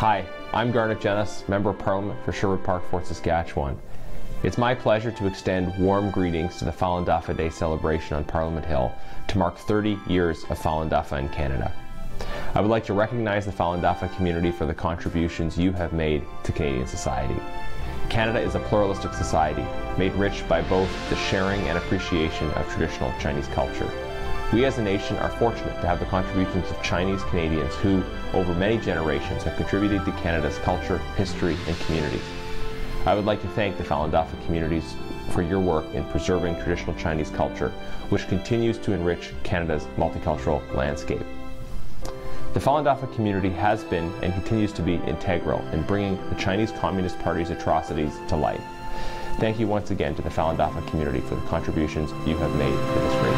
Hi, I'm Garnet Genuis, Member of Parliament for Sherwood Park, Fort Saskatchewan. It's my pleasure to extend warm greetings to the Falun Day celebration on Parliament Hill to mark 30 years of Falun Dafa in Canada. I would like to recognize the Falun Dafa community for the contributions you have made to Canadian society. Canada is a pluralistic society, made rich by both the sharing and appreciation of traditional Chinese culture. We as a nation are fortunate to have the contributions of Chinese Canadians who, over many generations, have contributed to Canada's culture, history, and community. I would like to thank the Falun Dafa communities for your work in preserving traditional Chinese culture, which continues to enrich Canada's multicultural landscape. The Falun Dafa community has been and continues to be integral in bringing the Chinese Communist Party's atrocities to light. Thank you once again to the Falun Dafa community for the contributions you have made to this country.